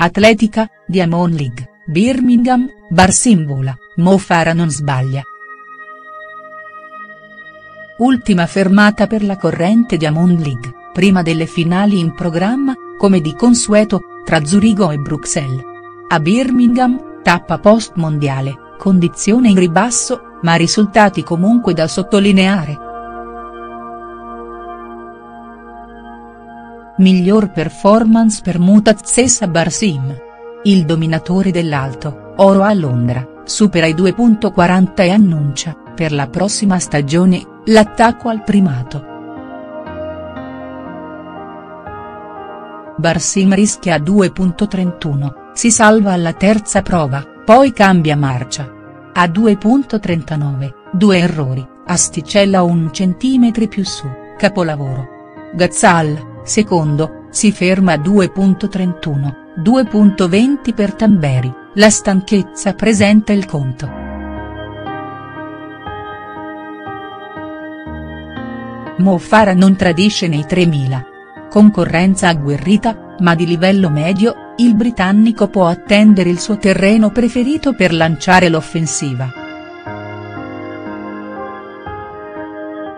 Atletica, Diamond League, Birmingham, Barsim vola, Mo Farah non sbaglia. Ultima fermata per la corrente Diamond League, prima delle finali in programma, come di consueto, tra Zurigo e Bruxelles. A Birmingham, tappa post-mondiale, condizione in ribasso, ma risultati comunque da sottolineare. Miglior performance per Mutaz Barsim. Il dominatore dell'alto, oro a Londra, supera i 2.40 e annuncia, per la prossima stagione, l'attacco al primato. Barsim rischia a 2.31, si salva alla terza prova, poi cambia marcia. A 2.39, due errori, asticella un centimetri più su, capolavoro. Gazzal, secondo, si ferma a 2.31, 2.20 per Tamberi, la stanchezza presenta il conto. Mo Farah non tradisce nei 3000. Concorrenza agguerrita, ma di livello medio, il britannico può attendere il suo terreno preferito per lanciare l'offensiva.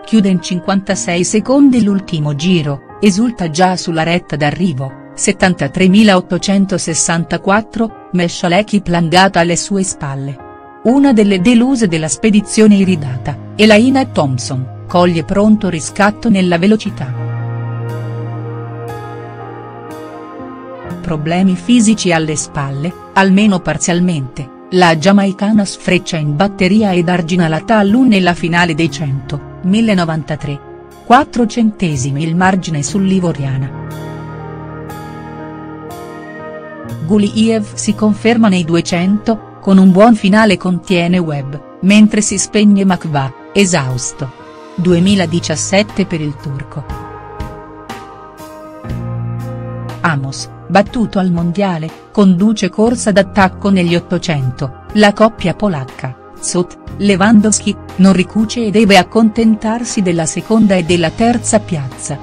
Chiude in 56 secondi l'ultimo giro, esulta già sulla retta d'arrivo, 73.864, Meshaleki plangata alle sue spalle. Una delle deluse della spedizione iridata, Elaina Thompson, coglie pronto riscatto nella velocità. problemi fisici alle spalle, almeno parzialmente, la giamaicana sfreccia in batteria ed argina la Tallun nella finale dei 100, 1093. 4 centesimi il margine sull'ivoriana. Guliev si conferma nei 200, con un buon finale contiene Webb, mentre si spegne Makva, esausto. 2017 per il turco. Amos battuto al mondiale, conduce corsa d'attacco negli 800, la coppia polacca, Zot, Lewandowski, non ricuce e deve accontentarsi della seconda e della terza piazza.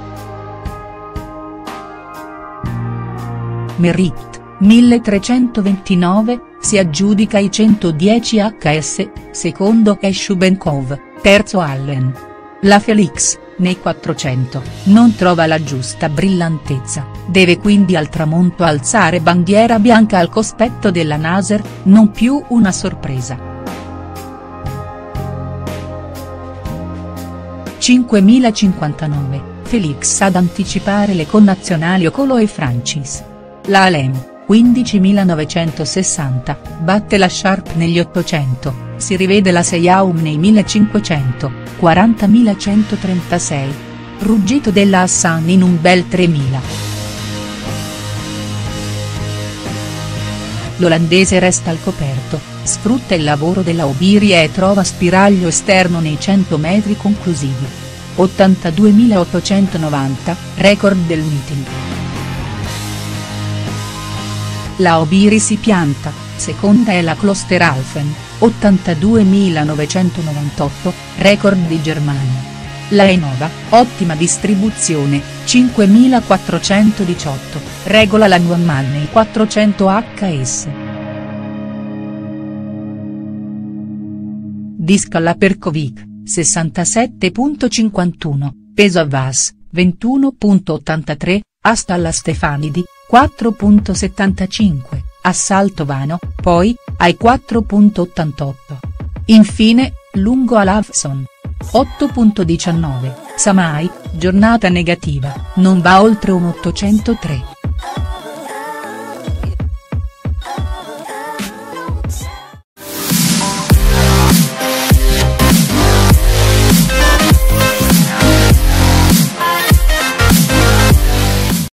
Merit, 1329, si aggiudica i 110 HS, secondo è Shubenkov, terzo Allen. La Felix, nei 400, non trova la giusta brillantezza, deve quindi al tramonto alzare bandiera bianca al cospetto della Naser, non più una sorpresa. 5059, Felix ad anticipare le connazionali Ocolo e Francis. La Alem, 15960, batte la Sharp negli 800, si rivede la Seiaum nei 1500, 40136. Ruggito della Hassan in un bel 3000. L'olandese resta al coperto, sfrutta il lavoro della Obieri e trova spiraglio esterno nei 100 metri conclusivi. 82.890, record del meeting. La Obiri si pianta, seconda è la Klosteralfen, 82.998, record di Germania. La Enova, ottima distribuzione, 5.418, regola la Guamman nei 400 HS. Discala Perkovic, 67.51, peso a Vas, 21.83, Asta alla Stefanidi, 4.75, assalto vano, poi, ai 4.88. Infine, lungo a Lavson. 8.19, Samai, giornata negativa, non va oltre un 803.